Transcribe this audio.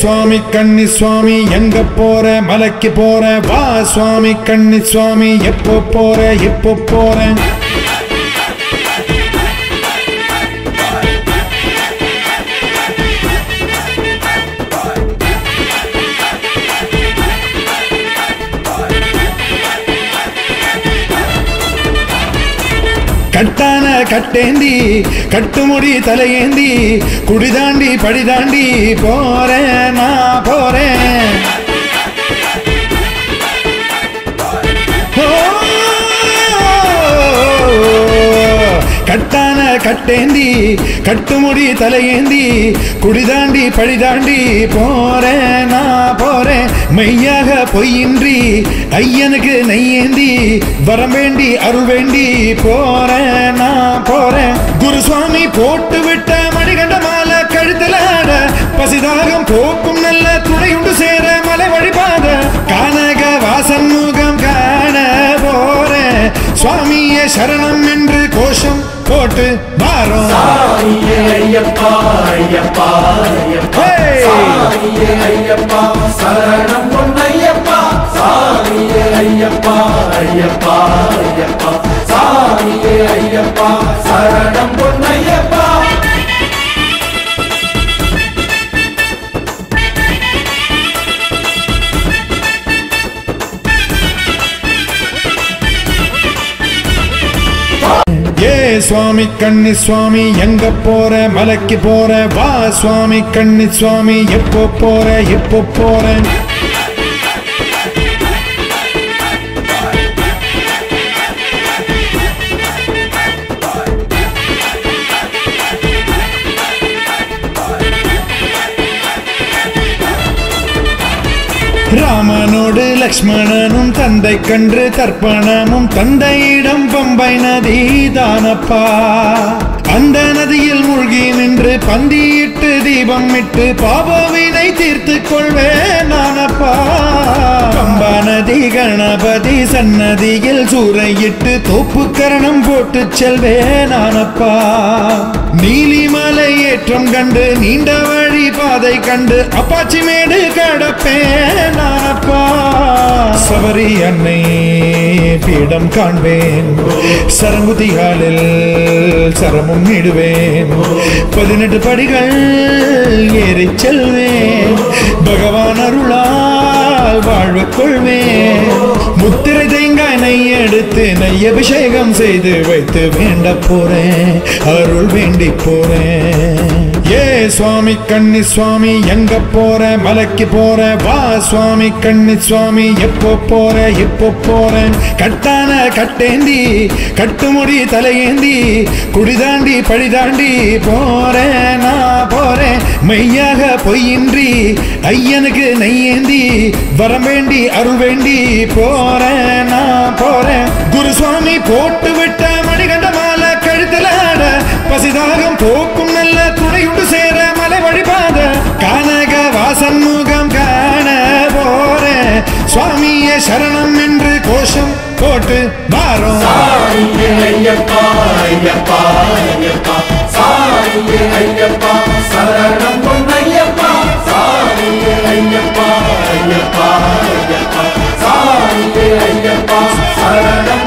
சுவாமி கண்ணி சுவாமி எங்க போற? மலைக்கு போற? வா சுவாமி கண்ணி சுவாமி எப்போ போற? எப்போ போற? கட்டான கட்டேந்தி கட்டுமுடி தலையேந்தி குடிதாண்டி படிதாண்டி போறேன் நான் போறேன் கட்டான கட்டேந்தி கட்டுமுடி தலையேந்தி குடிதாண்டி பழிதாண்டி போறேன் நான் போறேன் மெய்யாக பொய்யின்றி ஐயனுக்கு நெய்யேந்தி வரம் வேண்டி அருள் வேண்டி போறேன் நான் போறேன். குருசுவாமி போட்டு விட்ட மணிகண்ட மாலை கழுத்துல ஆட பசிதாகம் போக்கும் நல்ல துணையுண்டு சேர மலை வழிபாத கானக வாசன் முகம் காண போறேன். சுவாமியே சரணம் என்று கோஷம் போட்டு மாறும் ஐயப்பா ஐயப்பா ஐயப்பா. சரணம் சாமியே ஐயப்பா ஐயப்பா ஐயப்பா. சாமியே ஐயப்பா சரணம் பொன்னையப்பா. ஏ சுவாமி கண்ணி சுவாமி எங்க போற? மலைக்கு போற? வா சுவாமி கண்ணி சுவாமி எப்போ போற? எப்போ போறேன் ராமனோடு லக்ஷ்மணனும் தந்தை கன்று தர்ப்பணமும் தந்தையிடம் பம்பை நதி தானப்பா. அந்த நதியில் மூழ்கி நின்று பந்தியிட்டு தீபம் இட்டு பாபவினை தீர்த்து கொள்வேன் நானப்பா. பம்பா நதி கணபதி சன்னதியில் சூறையிட்டு தோப்பு கரணம் போட்டு செல்வேன் நானப்பா. நீலிமலை ஏற்றம் கண்டு நீண்ட வழி பாதை கண்டு அப்பாச்சி மேடு கடப்பேன் நானப்பா சபரி அன்னை பீடம் காண்பேன். சரங்குதிகாலில் சரமும் இடுவேன் பதினெட்டு படிகள் ஏறி செல்வேன். பகவான் அருளால் வாழ்வு கொள்வேன். முத்திரை தேங்காய் நெய் எடுத்து நெய் அபிஷேகம் செய்து வைத்து வேண்ட போறேன் அருள் வேண்டி போறேன் ஏ சுவாமி கண்ணி சுவாமி எங்க போற? மலைக்கு போற? வா சுவாமி கண்ணி சுவாமி எப்போ போற? இப்போ போறேன் கட்டான கட்டேந்தி கட்டுமுடி தலையேந்தி குடிதாண்டி பழிதாண்டி போறேன் நான். போறேன். மெய்யாக பொய்யின்றி ஐயனுக்கு நெய்யேந்தி வரம் வேண்டி அருள் வேண்டி போறேன். நான் போறேன். குருசுவாமி போட்டு விட்ட மணிகண்ட மாலை கழுத்துல ஆட பசிதாகம் போக்கும் நல்ல துணையுண்டு சேர மலை வழிபாத கானக வாசன் முகம் காண போறேன். சுவாமிய சரணம் என்று கோஷம் போட்டு மாறும் சாமியே ஐயப்பா சரணம் பொன்னையப்பா சாமியே ஐயப்பா ஐயப்பா ஐயப்பா. சாமியே ஐயப்பா சரணம்